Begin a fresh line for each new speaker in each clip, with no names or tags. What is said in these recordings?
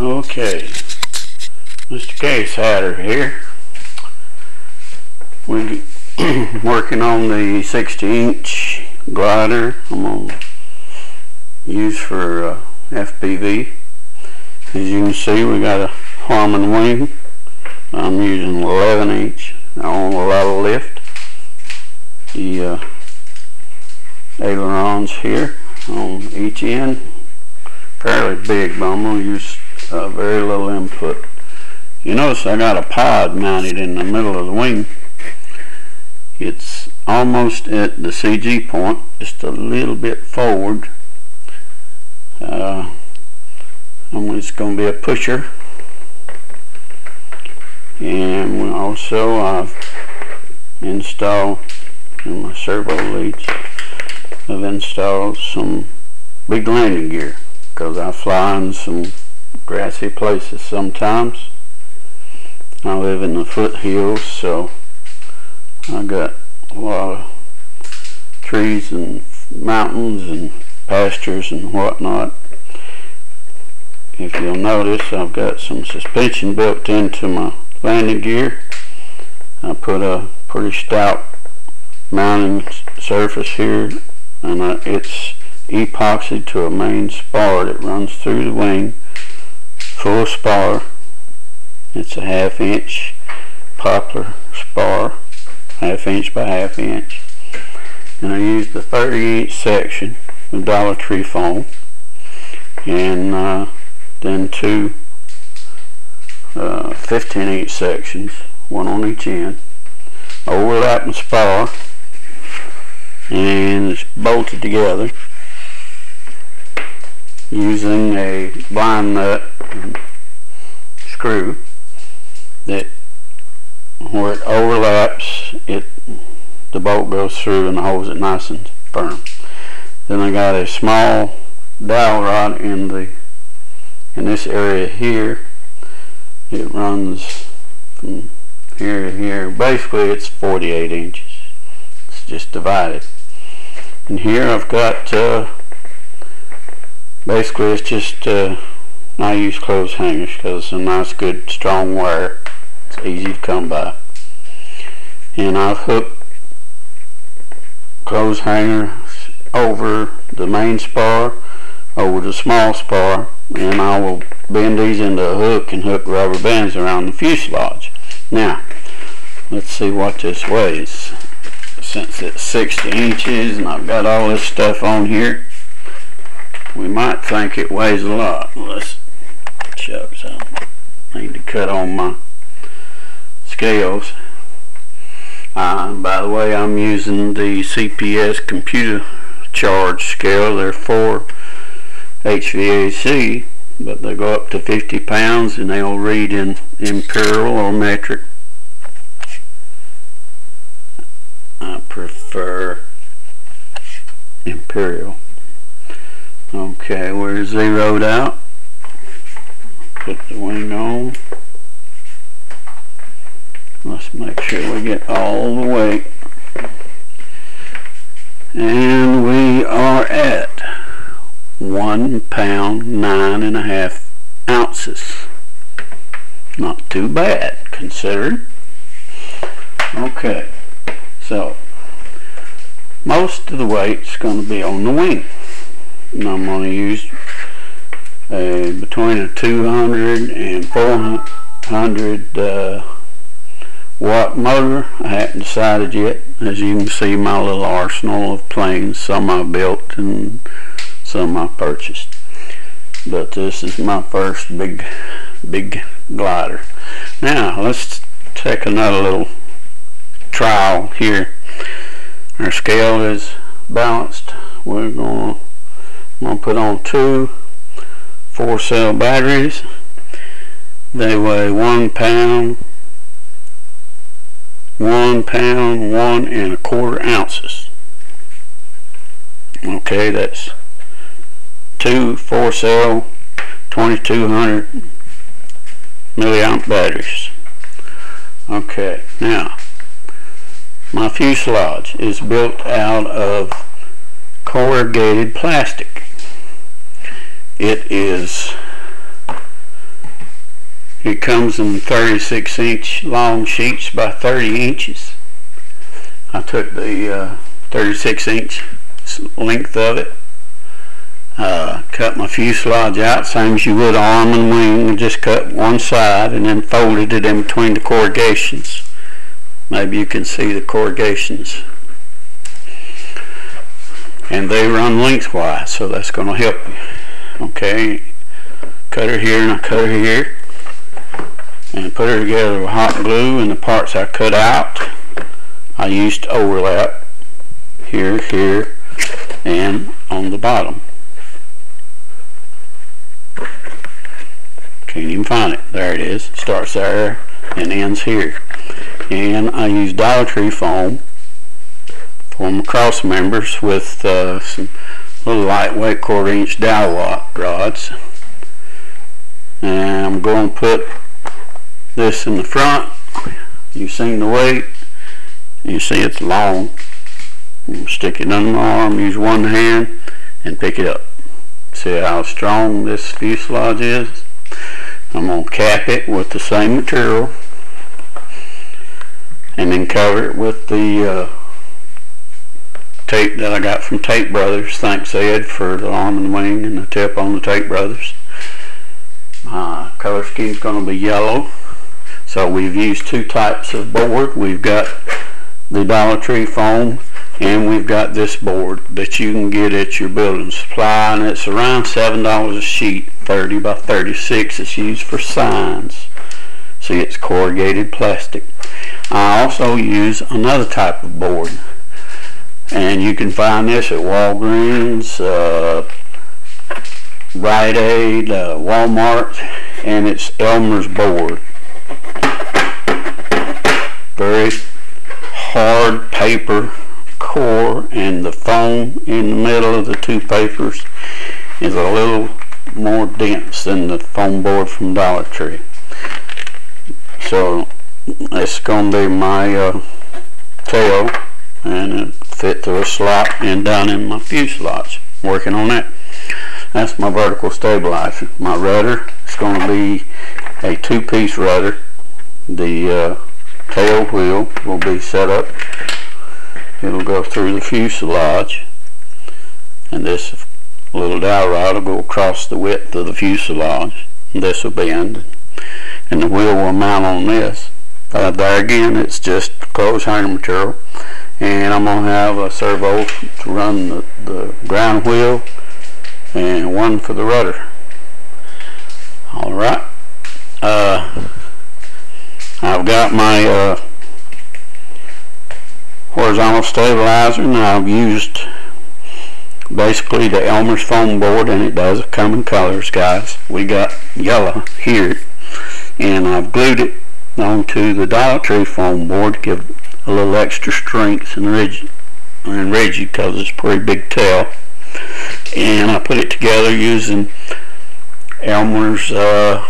Okay, Mr. Case Hatter here. We're working on the 60 inch glider I'm going to use for uh, FPV. As you can see we got a Armin wing. I'm using 11 inch. I want a lot of lift. The uh, ailerons here on each end fairly big but I'm going to use uh, very little input. You notice I got a pod mounted in the middle of the wing. It's almost at the CG point, just a little bit forward. Uh, it's going to be a pusher. And also I've installed in my servo leads, I've installed some big landing gear because I fly in some grassy places sometimes. I live in the foothills, so I got a lot of trees and mountains and pastures and whatnot. If you'll notice, I've got some suspension built into my landing gear. I put a pretty stout mounting surface here and uh, it's epoxy to a main spar that runs through the wing full spar. It's a half inch poplar spar half inch by half inch. And I used the 30 inch section of Dollar Tree foam and uh, then two uh, 15 inch sections one on each end overlapping spar and it's bolted together using a blind nut screw that where it overlaps it the bolt goes through and holds it nice and firm. Then I got a small dowel rod in the in this area here. It runs from here to here. Basically it's 48 inches. It's just divided. And here I've got uh, basically it's just uh, I use clothes hangers because it's a nice good strong wire. It's easy to come by. And I've hooked clothes hanger over the main spar over the small spar and I will bend these into a hook and hook rubber bands around the fuselage. Now let's see what this weighs. Since it's 60 inches and I've got all this stuff on here we might think it weighs a lot. Let's check some. I need to cut on my scales. Uh, by the way, I'm using the CPS computer charge scale. They're for HVAC, but they go up to 50 pounds and they'll read in imperial or metric. I prefer imperial. Okay, we're zeroed out. Put the wing on. Let's make sure we get all the weight. And we are at one pound nine and a half ounces. Not too bad considered. Okay, so most of the weight's going to be on the wing and I'm going to use a, between a 200 and 400 uh, watt motor. I haven't decided yet. As you can see my little arsenal of planes. Some I built and some I purchased. But this is my first big, big glider. Now let's take another little trial here. Our scale is balanced. We're going to I'm going to put on two four cell batteries. They weigh one pound, one pound, one and a quarter ounces. Okay, that's two four cell 2200 milliamp batteries. Okay, now my fuselage is built out of corrugated plastic. It is It comes in 36 inch long sheets by 30 inches. I took the uh, 36 inch length of it, uh, cut my fuselage out, same as you would Armin wing, just cut one side and then folded it in between the corrugations. Maybe you can see the corrugations. And they run lengthwise, so that's going to help you. Okay, cut her here and I cut her here. And put her together with hot glue and the parts I cut out, I used overlap here, here, and on the bottom. Can't even find it. There it is. Starts there and ends here. And I use Dollar Tree foam for my cross members with uh, some little lightweight quarter inch dowel rods. And I'm going to put this in the front. You've seen the weight. You see it's long. Stick it under my arm, use one hand and pick it up. See how strong this fuselage is? I'm going to cap it with the same material and then cover it with the uh, tape that I got from Tape Brothers. Thanks Ed for the Armin wing and the tip on the Tape Brothers. My color scheme is going to be yellow. So we've used two types of board. We've got the Dollar Tree foam and we've got this board that you can get at your building supply and it's around seven dollars a sheet 30 by 36 it's used for signs see it's corrugated plastic I also use another type of board and you can find this at Walgreens uh, Rite Aid uh, Walmart and it's Elmer's board very hard paper core and the foam in the middle of the two papers is a little more dense than the foam board from Dollar Tree. So it's going to be my uh, tail and fit through a slot and down in my fuselage. Working on that. That's my vertical stabilizer. My rudder is going to be a two-piece rudder. The uh, tail wheel will be set up it'll go through the fuselage and this little dowel rod will go across the width of the fuselage this will bend and the wheel will mount on this uh, there again it's just closed hanger material and I'm going to have a servo to run the, the ground wheel and one for the rudder. Alright uh, I've got my uh, horizontal stabilizer and I've used basically the Elmer's foam board and it does come in colors guys. We got yellow here and I've glued it onto the Dollar Tree foam board to give a little extra strength and rigid and rigid because it's pretty big tail and I put it together using Elmer's uh,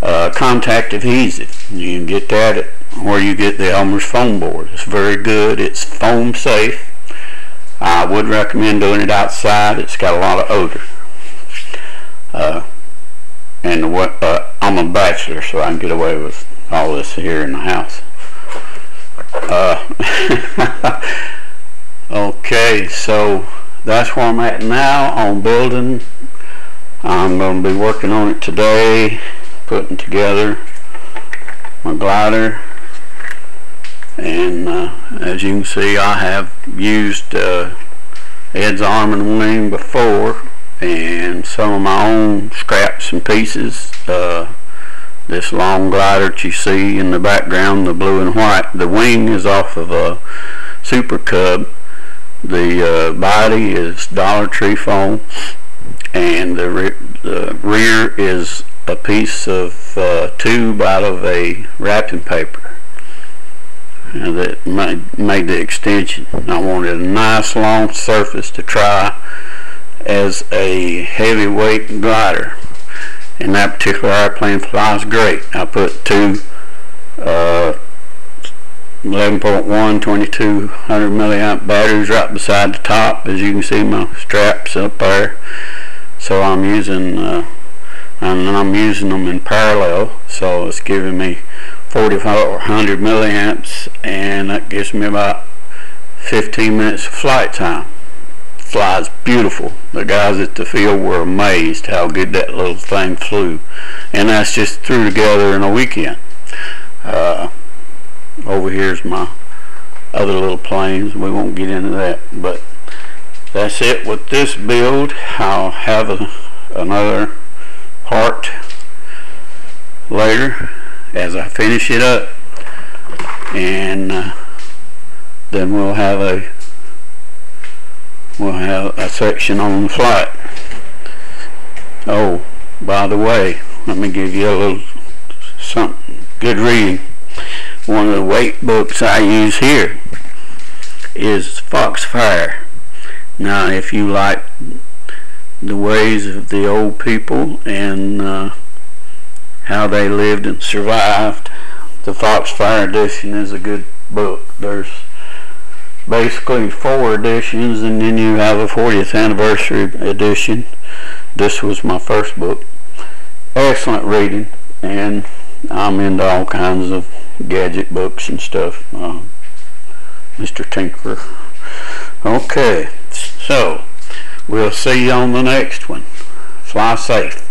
uh, contact adhesive you can get that at where you get the Elmer's foam board. It's very good. It's foam safe. I would recommend doing it outside. It's got a lot of odor. Uh, and what uh, I'm a bachelor, so I can get away with all this here in the house. Uh, okay, so that's where I'm at now on building. I'm going to be working on it today, putting together my glider and uh, as you can see I have used uh, Ed's Armin wing before and some of my own scraps and pieces uh, this long glider that you see in the background the blue and white the wing is off of a Super Cub the uh, body is Dollar Tree foam and the, re the rear is a piece of uh, tube out of a wrapping paper that made, made the extension. I wanted a nice long surface to try as a heavyweight glider. And that particular airplane flies great. I put two uh, 11.1 2200 milliamp batteries right beside the top as you can see my straps up there so I'm using uh, and I'm using them in parallel so it's giving me 4400 milliamps and that gives me about 15 minutes of flight time flies beautiful. The guys at the field were amazed how good that little thing flew. And that's just threw together in a weekend. Uh, over here's my other little planes. We won't get into that but that's it with this build. I'll have a, another part later as I finish it up. And uh, then we'll have a we'll have a section on the flight oh by the way let me give you a little something good reading one of the weight books I use here is Foxfire now if you like the ways of the old people and uh, how they lived and survived. The Foxfire edition is a good book. There's basically four editions and then you have a 40th anniversary edition. This was my first book. Excellent reading and I'm into all kinds of gadget books and stuff. Uh, Mr. Tinker. Okay, so We'll see you on the next one. Fly safe.